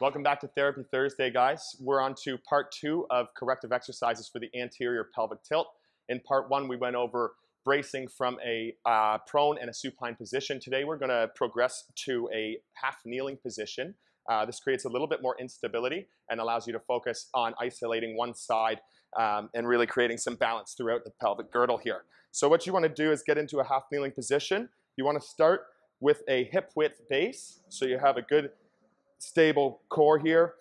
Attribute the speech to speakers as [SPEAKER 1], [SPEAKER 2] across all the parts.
[SPEAKER 1] Welcome back to Therapy Thursday, guys. We're on to part two of corrective exercises for the anterior pelvic tilt. In part one, we went over bracing from a uh, prone and a supine position. Today, we're going to progress to a half kneeling position. Uh, this creates a little bit more instability and allows you to focus on isolating one side um, and really creating some balance throughout the pelvic girdle here. So what you want to do is get into a half kneeling position. You want to start with a hip width base, so you have a good stable core here.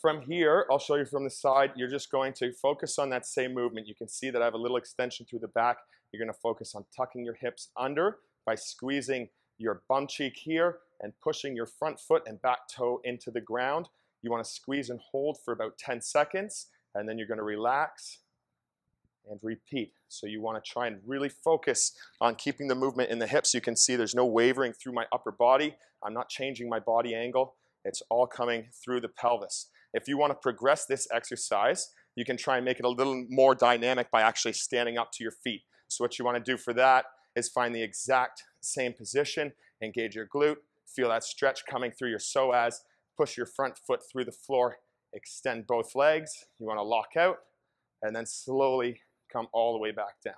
[SPEAKER 1] From here, I'll show you from the side, you're just going to focus on that same movement. You can see that I have a little extension through the back. You're gonna focus on tucking your hips under by squeezing your bum cheek here and pushing your front foot and back toe into the ground. You wanna squeeze and hold for about 10 seconds, and then you're gonna relax and repeat. So you wanna try and really focus on keeping the movement in the hips. You can see there's no wavering through my upper body. I'm not changing my body angle. It's all coming through the pelvis. If you wanna progress this exercise, you can try and make it a little more dynamic by actually standing up to your feet. So what you wanna do for that is find the exact same position, engage your glute, feel that stretch coming through your psoas, push your front foot through the floor, extend both legs. You wanna lock out, and then slowly come all the way back down.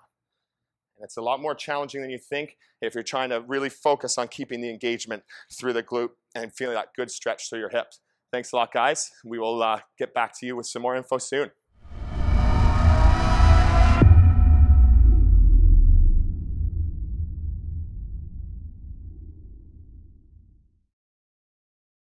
[SPEAKER 1] And it's a lot more challenging than you think if you're trying to really focus on keeping the engagement through the glute and feeling that good stretch through your hips. Thanks a lot, guys. We will uh, get back to you with some more info soon.